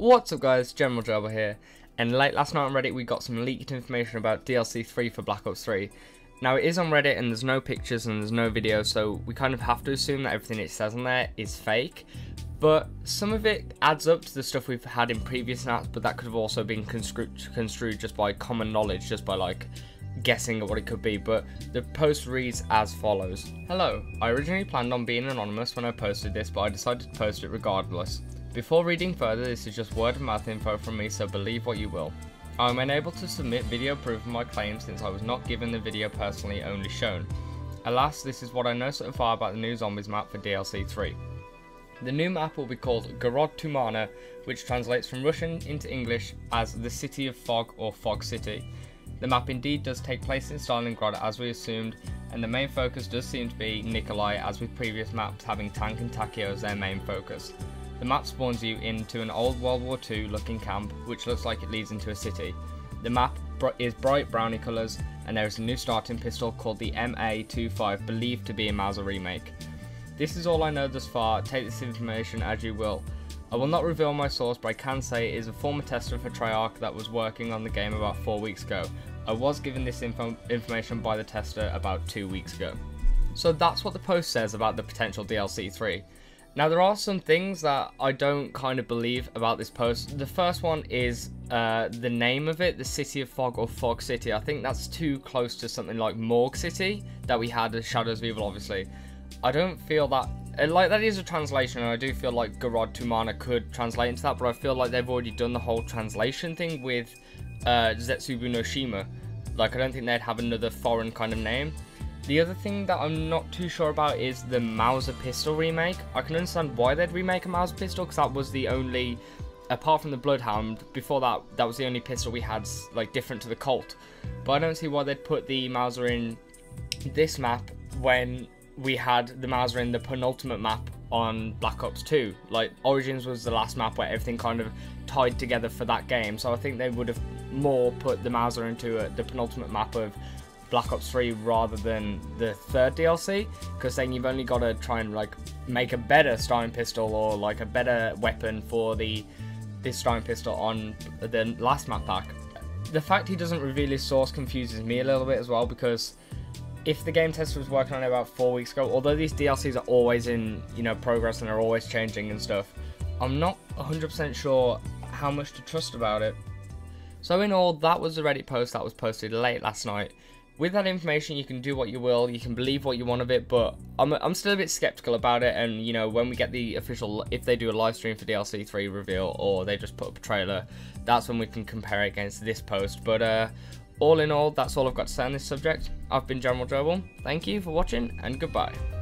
What's up guys, General Gerbil here, and late last night on Reddit we got some leaked information about DLC 3 for Black Ops 3. Now it is on Reddit and there's no pictures and there's no video, so we kind of have to assume that everything it says on there is fake. But some of it adds up to the stuff we've had in previous snaps, but that could have also been construed, construed just by common knowledge, just by like guessing at what it could be, but the post reads as follows. Hello, I originally planned on being anonymous when I posted this, but I decided to post it regardless. Before reading further, this is just word of mouth info from me, so believe what you will. I am unable to submit video proof of my claim since I was not given the video personally, only shown. Alas, this is what I know so far about the new Zombies map for DLC 3. The new map will be called Gorod Tumana, which translates from Russian into English as the City of Fog or Fog City. The map indeed does take place in Stalingrad as we assumed, and the main focus does seem to be Nikolai as with previous maps having Tank and Takeo as their main focus. The map spawns you into an old World War II looking camp, which looks like it leads into a city. The map is bright brownie colours, and there is a new starting pistol called the MA25, believed to be a Mauser remake. This is all I know thus far, take this information as you will. I will not reveal my source, but I can say it is a former tester for Treyarch that was working on the game about 4 weeks ago. I was given this info information by the tester about 2 weeks ago. So that's what the post says about the potential DLC 3. Now there are some things that I don't kind of believe about this post. The first one is uh, the name of it, the City of Fog or Fog City. I think that's too close to something like Morg City that we had as Shadows of Evil obviously. I don't feel that, uh, like that is a translation and I do feel like Gorod Tumana could translate into that, but I feel like they've already done the whole translation thing with uh, Zetsubou no Shima. Like I don't think they'd have another foreign kind of name. The other thing that I'm not too sure about is the Mauser pistol remake. I can understand why they'd remake a Mauser pistol because that was the only, apart from the Bloodhound, before that, that was the only pistol we had like different to the Colt. But I don't see why they'd put the Mauser in this map when we had the Mauser in the penultimate map on Black Ops 2. Like Origins was the last map where everything kind of tied together for that game. So I think they would have more put the Mauser into a, the penultimate map of Black Ops 3 rather than the third DLC, because then you've only got to try and like make a better starting pistol or like a better weapon for the this starting pistol on the last map pack. The fact he doesn't reveal his source confuses me a little bit as well because if the game tester was working on it about four weeks ago, although these DLCs are always in you know progress and are always changing and stuff, I'm not 100% sure how much to trust about it. So in all, that was the Reddit post that was posted late last night with that information, you can do what you will, you can believe what you want of it, but I'm, I'm still a bit skeptical about it. And you know, when we get the official, if they do a live stream for DLC 3 reveal or they just put up a trailer, that's when we can compare it against this post. But uh, all in all, that's all I've got to say on this subject. I've been General Gerbil. Thank you for watching, and goodbye.